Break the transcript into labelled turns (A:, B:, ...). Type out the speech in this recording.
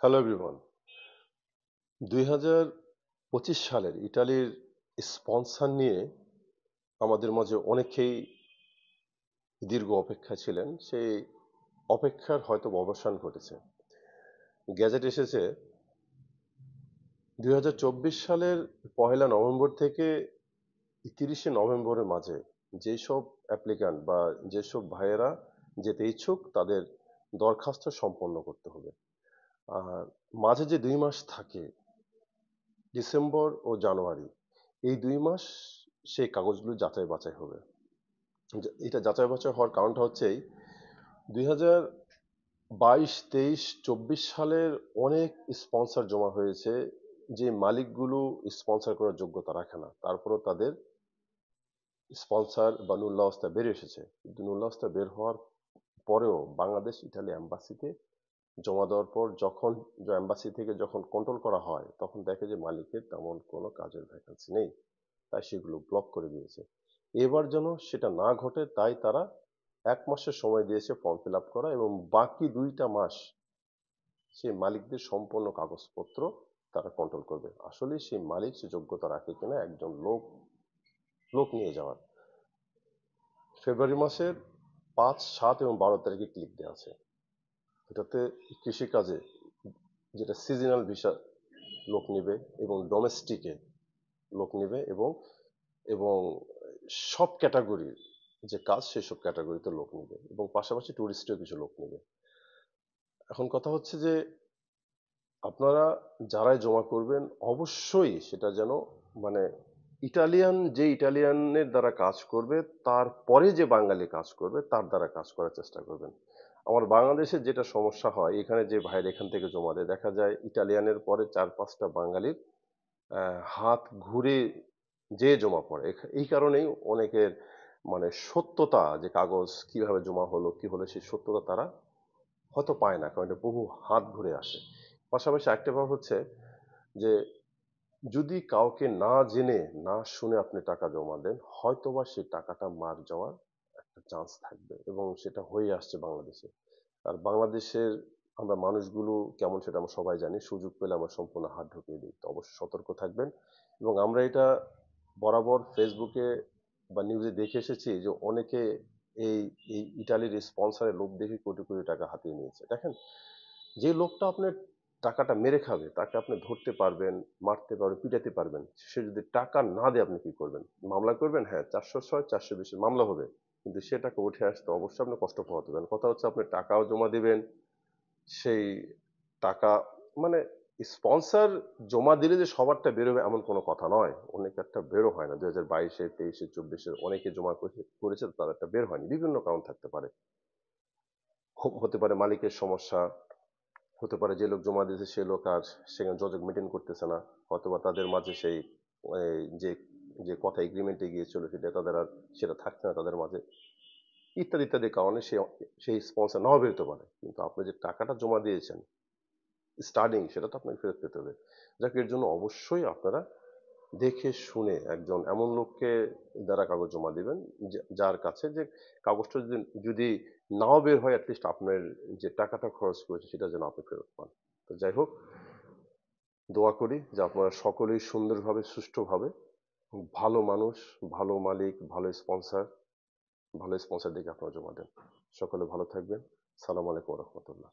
A: Hello everyone দুই হাজার পঁচিশ সালের ইটালির স্পন্সর নিয়ে আমাদের মাঝে অনেকেই দীর্ঘ অপেক্ষা ছিলেন। সেই অপেক্ষার হয়তো অবসান ঘটেছে। গ্যাজেট এসেছে দুই হাজার চব্বিশ সালের পহেলা নভেম্বর থেকে তিরিশে নভেম্বরের মাঝে যেসব অ্যাপ্লিক্যান্ট বা যেসব ভাইয়েরা যেতে ইচ্ছুক তাদের দরখাস্ত সম্পন্ন করতে হবে। আর মাঝে যে দুই মাস থাকে, ডিসেম্বর ও জানুয়ারি, এই দুই মাস সেই কাগজগুলো যাচাই বাছাই হবে। এটা যাচাই বাছাই হওয়ার কারণটা হচ্ছেই দুই হাজার বাইশ, তেইশ, চব্বিশ সালের অনেক স্পন্সর জমা হয়েছে, যে মালিকগুলো স্পন্সর করার যোগ্যতা রাখে না। তারপরও তাদের স্পন্সর বা নুল্লাহস্তা বের এসেছে। কিন্তু নুল্লাহস্তা বের হওয়ার পরেও বাংলাদেশ, ইটালি অ্যাম্বাসিতে জমা দেওয়ার পর যখন অ্যাম্বাসি থেকে যখন কন্ট্রোল করা হয়, তখন দেখে যে মালিকের তেমন কোনো কাজের ভ্যাকান্সি নেই। তাই সেগুলো ব্লক করে দিয়েছে। এবার যেন সেটা না ঘটে, তাই তারা এক মাসের সময় দিয়েছে ফর্ম ফিল আপ করা এবং বাকি দুইটা মাস সেই মালিকদের সম্পূর্ণ কাগজপত্র তারা কন্ট্রোল করবে। আসলে সেই মালিক সে যোগ্যতা রাখে কিনা একজন লোক লোক নিয়ে যাওয়ার। ফেব্রুয়ারি মাসের পাঁচ, সাত এবং বারো তারিখে ক্লিক দেওয়া আছে। এটাতে কৃষিকাজে যেটা সিজনাল ভিসা লোক নিবে এবং ডোমেস্টিকে লোক নিবে এবং এবং সব ক্যাটাগরির যে কাজ সেসব ক্যাটাগরিতে লোক নিবে এবং পাশাপাশি টুরিস্টেও কিছু লোক নিবে। এখন কথা হচ্ছে যে আপনারা যারাই জমা করবেন অবশ্যই সেটা যেন মানে ইটালিয়ান যে ইটালিয়ানের দ্বারা কাজ করবে, তারপরে যে বাঙালি কাজ করবে, তার দ্বারা কাজ করার চেষ্টা করবেন। আমার বাংলাদেশে যেটা সমস্যা হয়, এখানে যে ভাইয়ের এখান থেকে জমা দেয়, দেখা যায় ইটালিয়ানের পরে চার, পাঁচটা বাঙালির হাত ঘুরে যে জমা পড়ে এই কারণেই অনেকের মানে সত্যতা যে কাগজ কীভাবে জমা হলো, কি হলো, সেই সত্যতা তারা হয়তো পায় না, কারণ এটা বহু হাত ঘুরে আসে। পাশাপাশি একটা ভাব হচ্ছে যে, যদি কাউকে না জেনে, না শুনে আপনি টাকা জমা দেন, হয়তোবা সেই টাকাটা মার যাওয়ার একটা চান্স থাকবে এবং সেটা হয়ে আসছে বাংলাদেশে। আর বাংলাদেশের আমরা মানুষগুলো কেমন সেটা আমরা সবাই জানি, সুযোগ পেলে আমরা সম্পূর্ণ হাত ঢুকিয়ে দিই। তো অবশ্যই সতর্ক থাকবেন এবং আমরা এটা বরাবর ফেসবুকে বা নিউজে দেখে এসেছি যে অনেকে এই এই ইটালির স্পন্সারের লোক দেখে কোটি কোটি টাকা হাতিয়ে নিয়েছে। দেখেন, যে লোকটা আপনার টাকাটা মেরে খাবে, তাকে আপনি ধরতে পারবেন, মারতে পারবেন, পিটাতে পারবেন, সে যদি টাকা না দেয় আপনি কি করবেন? মামলা করবেন? হ্যাঁ চারশো ছয়, চারশো বিশের মামলা হবে। কিন্তু সে টাকা উঠে আসতে অবশ্যই আপনি কষ্ট পাওয়াতে পারেন। কথা হচ্ছে আপনি টাকাও জমা দিবেন, সেই টাকা মানে স্পন্সার জমা দিলে যে সবারটা বেরোবে এমন কোনো কথা নয়। অনেক একটা বেরো হয় না। দুই হাজার বাইশে, তেইশে, চব্বিশে অনেকে জমা করেছে, তার একটা বের হয়নি। বিভিন্ন কারণ থাকতে পারে। হতে পারে মালিকের সমস্যা, হতে পারে যে লোক জমা দিয়েছে সে লোক আর সেখানে যোগাযোগ মেনটেন করতেছে না। অথবা তাদের মাঝে সেই যে যে কথা এগ্রিমেন্টে গিয়েছিল সেটা তাদের আর সেটা থাকছে না তাদের মাঝে। ইত্যাদি ইত্যাদি কারণে সে, সেই স্পন্সার নাও বেরোতে পারে। কিন্তু আপনি যে টাকাটা জমা দিয়েছেন স্টার্টিং সেটা তো আপনাকে ফেরত পেতে হবে। যাকে, এর জন্য অবশ্যই আপনারা দেখে শুনে একজন এমন লোককে দ্বারা কাগজ জমা দিবেন যার কাছে যে কাগজটা যদি যদি নাও বের হয় অ্যাটলিস্ট আপনার যে টাকাটা খরচ করেছে, সেটা যেন আপনি ফেরত পান। তো যাই হোক, দোয়া করি যে আপনারা সকলেই সুন্দরভাবে, সুষ্ঠুভাবে ভালো মানুষ, ভালো মালিক, ভালো স্পন্সার ভালো স্পন্সার দিকে আপনারা জমা দেন। সকলে ভালো থাকবেন। সালাম আলাইকুম রহমতুল্লাহ।